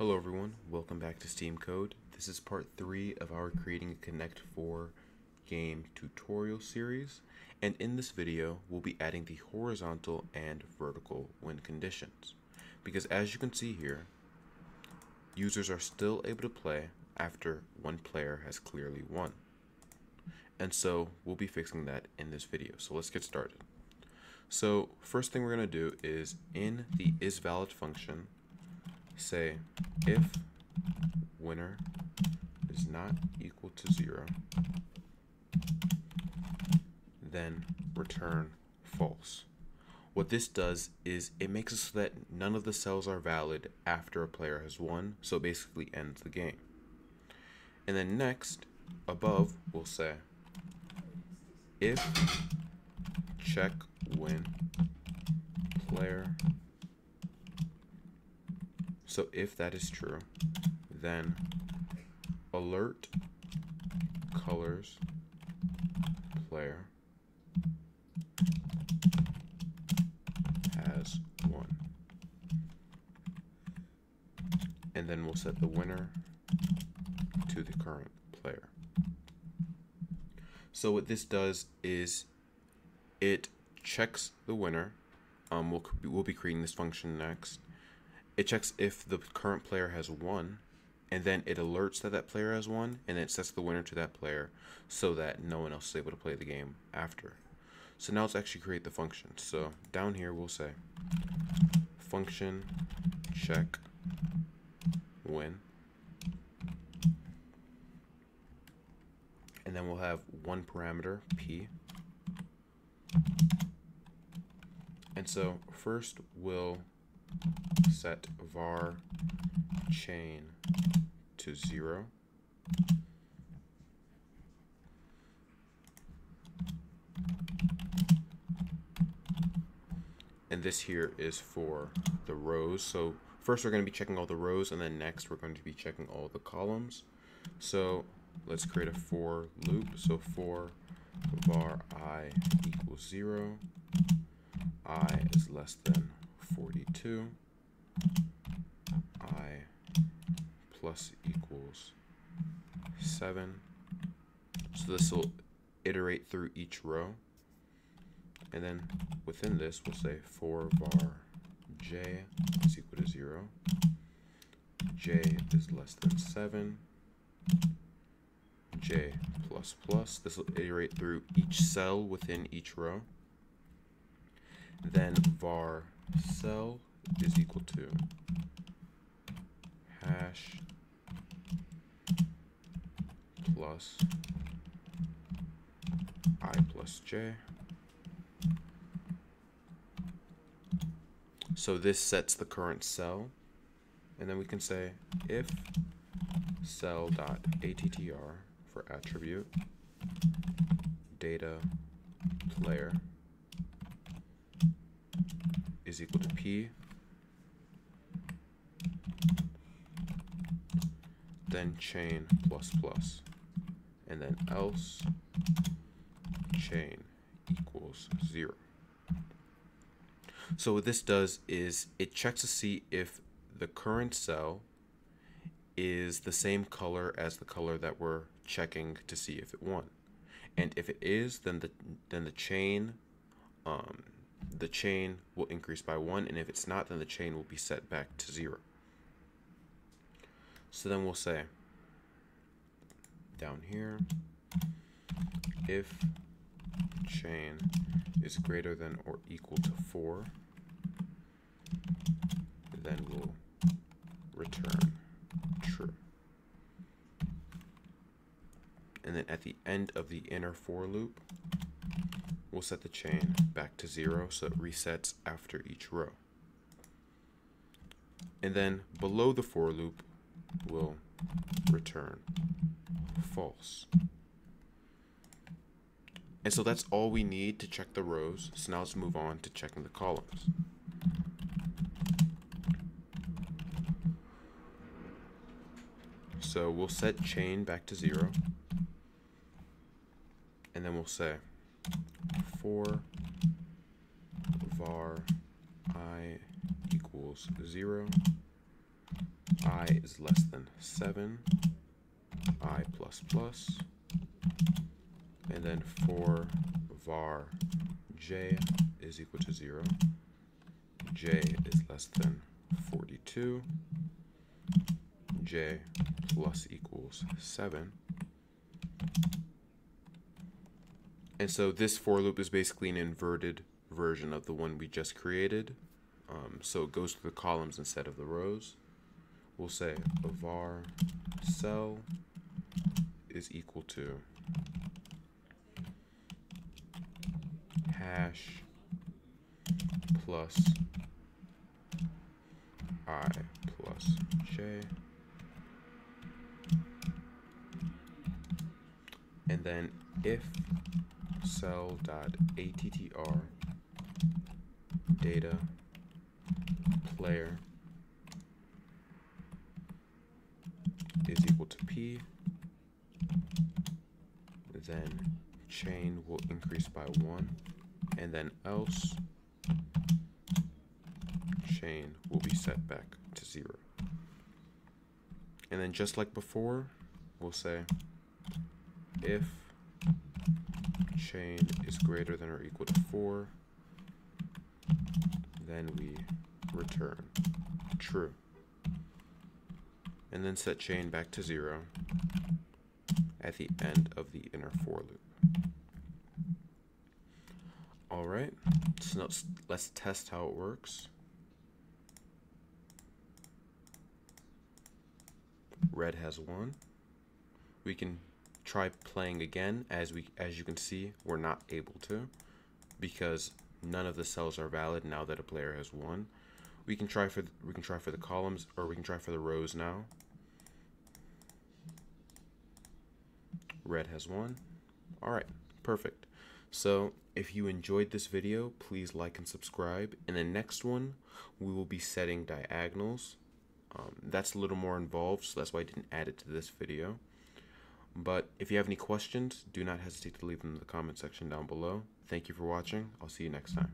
Hello everyone, welcome back to SteamCode. This is part 3 of our Creating a Connect 4 game tutorial series, and in this video we'll be adding the horizontal and vertical win conditions. Because as you can see here, users are still able to play after one player has clearly won. And so we'll be fixing that in this video, so let's get started. So first thing we're going to do is in the isValid function, say if winner is not equal to zero, then return false. What this does is it makes it so that none of the cells are valid after a player has won, so it basically ends the game. And then next, above, we'll say if check win player so if that is true then alert colors player has won and then we'll set the winner to the current player so what this does is it checks the winner. Um, we'll, we'll be creating this function next. It checks if the current player has won, and then it alerts that that player has won, and it sets the winner to that player so that no one else is able to play the game after. So now let's actually create the function. So down here we'll say function check win. And then we'll have one parameter, p, and so first we'll set var chain to zero. And this here is for the rows. So first we're going to be checking all the rows and then next we're going to be checking all the columns. So let's create a for loop. So for var i equals 0, i is less than 42, i plus equals 7. So this will iterate through each row. And then within this, we'll say for var j is equal to 0, j is less than 7, j plus plus. This will iterate through each cell within each row. Then var cell is equal to hash plus i plus j. So this sets the current cell. And then we can say if cell.attr for attribute data player is equal to p. Then chain plus plus. And then else chain equals zero. So what this does is it checks to see if the current cell is the same color as the color that we're checking to see if it won. And if it is, then the then the chain um, the chain will increase by one, and if it's not, then the chain will be set back to zero. So then we'll say down here if chain is greater than or equal to 4 then we'll return true. And then at the end of the inner for loop, we'll set the chain back to zero so it resets after each row. And then below the for loop, we'll return false. And so that's all we need to check the rows. So now let's move on to checking the columns. So we'll set chain back to zero. And then we'll say for var i equals zero, i is less than 7, i plus plus, and then for var j is equal to 0, j is less than 42, j plus equals 7. And so this for loop is basically an inverted version of the one we just created. Um, so it goes to the columns instead of the rows. We'll say var cell is equal to hash plus i plus j and then if cell dot attr data player is equal to p then chain will increase by one. And then else chain will be set back to zero. And then just like before we'll say if chain is greater than or equal to 4, then we return true. And then set chain back to 0 at the end of the inner for loop. Alright, so let's, test how it works. Red has 1. We can try playing again as we as you can see we're not able to because none of the cells are valid now that a player has won. We can try for we can try for the columns or we can try for the rows now. Red has won. All right perfect. So if you enjoyed this video please like and subscribe. In the next one we will be setting diagonals. Um, that's a little more involved so that's why I didn't add it to this video but if you have any questions, do not hesitate to leave them in the comment section down below. Thank you for watching. I'll see you next time.